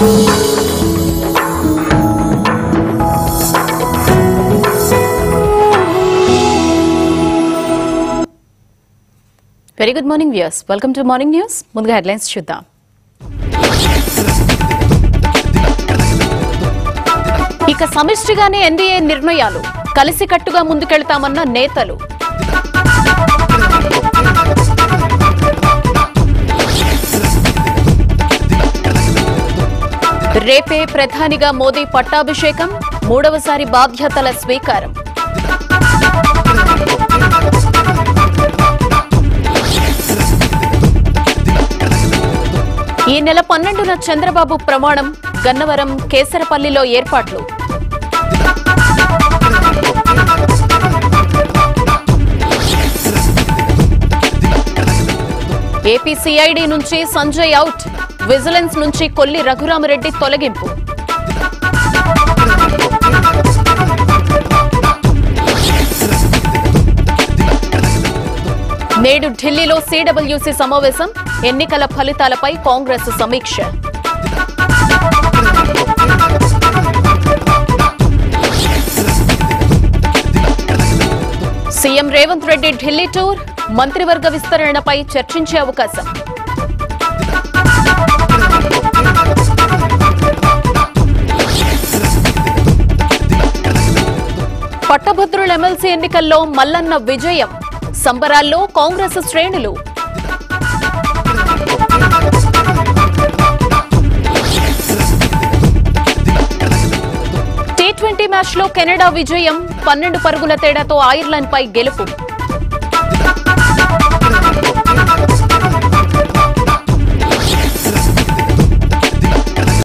Very good morning views welcome to morning news ముందుగా headlines చూద్దాం. ఇక సమిష్టిగానే ఎన్డీఏ నిర్ణయాలు. కలిసికట్టుగా ముందుకెళ్తామన్న నేతలు. రేపే ప్రధానిగా మోదీ పట్టాభిషేకం మూడవసారి బాధ్యతల స్వీకారం. ఈ నెల పన్నెండున చంద్రబాబు ప్రమాణం గన్నవరం కేసరపల్లిలో ఏర్పాట్లు. ఏపీ సిఐడి నుంచి సంజయ్ అవుట్ విజిలెన్స్ నుంచి కొల్లి రఘురామరెడ్డి తొలగింపు. నేడు ఢిల్లీలో సిడబ్ల్యూసీ సమావేశం. ఎన్నికల ఫలితాలపై కాంగ్రెస్ సమీక్ష. CM Revanth Reddy Delhi tour. మంత్రివర్గ విస్తరణపై చర్చించే అవకాశం. పట్టభద్రుల ఎమ్మెల్సీ ఎన్నికల్లో మల్లన్న విజయం. సంబరాల్లో కాంగ్రెస్ శ్రేణులు. టీ ట్వంటీ మ్యాచ్లో కెనడా విజయం. పన్నెండు పరుగుల తేడాతో ఐర్లాండ్పై గెలుపు.